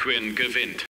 Quinn gewinnt.